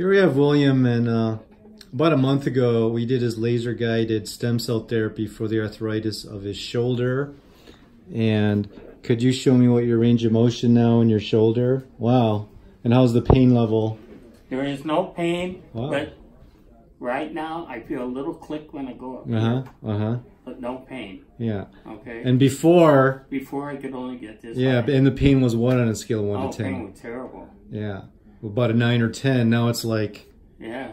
Here we have William, and uh, about a month ago, we did his laser guided stem cell therapy for the arthritis of his shoulder. And could you show me what your range of motion now in your shoulder? Wow. And how's the pain level? There is no pain, Wow. but right now I feel a little click when I go up, Uh huh. Uh huh. but no pain. Yeah. Okay. And before, Before I could only get this. yeah, high. and the pain was what on a scale of one oh, to ten? pain was terrible. Yeah. About a nine or ten. Now it's like Yeah.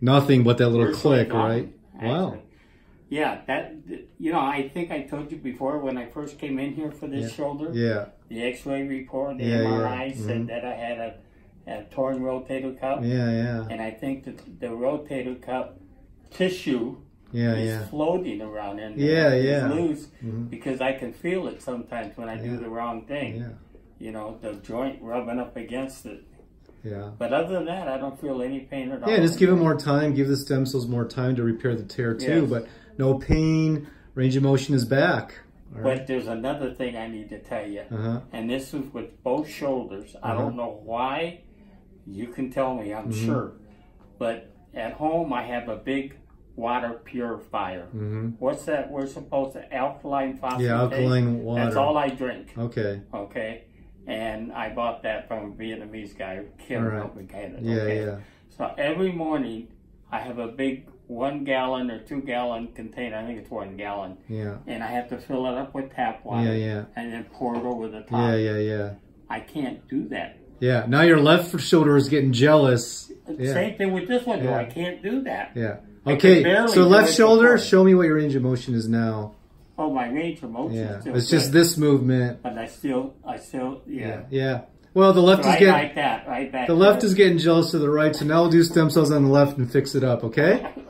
nothing but that little click, gone, right? Wow. Yeah, that you know, I think I told you before when I first came in here for this Yeah. shoulder, Yeah. the X-ray report, the Yeah, yeah. MRI said Mhm. that I had a, a torn rotator cuff, Yeah. Yeah. and I think that the rotator cuff tissue Yeah. is Yeah. floating around and Yeah, it's yeah. loose Mhm. because I can feel it sometimes when I Yeah. do the wrong thing. Yeah. You know, the joint rubbing up against it. Yeah. But other than that, I don't feel any pain at all. Yeah, just give it more time. Give the stem cells more time to repair the tear too. Yes. But no pain. Range of motion is back. All right. But there's another thing I need to tell you, Uh huh. and this is with both shoulders. I Uh-huh. don't know why. You can tell me, I'm Mhm. sure. But at home, I have a big water purifier. hmm What's that? We're supposed to alkaline phosphate. Yeah, alkaline water. That's all I drink. Okay. Okay, and I bought that from a Vietnamese guy, Kim, right. me. Yeah. okay? Yeah. So every morning, I have a big one gallon or two gallon container. I think it's one gallon, Yeah. and I have to fill it up with tap water. Yeah. Yeah. And then pour it over the top. Yeah. Yeah. Yeah. I can't do that. Yeah. Now your left shoulder is getting jealous. Yeah. Same thing with this one. though. Yeah. I can't do that. Yeah. Okay. So left shoulder. Show me what your range of motion is now. Oh, my range of motion Yeah. still It's just this movement. But I still, I still, yeah. Yeah. Well, the left is getting. like that, right back The left there. is getting jealous of the right, so now we'll do stem cells on the left and fix it up, okay?